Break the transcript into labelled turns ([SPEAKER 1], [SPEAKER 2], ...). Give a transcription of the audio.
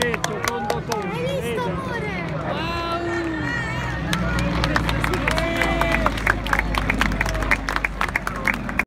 [SPEAKER 1] gente.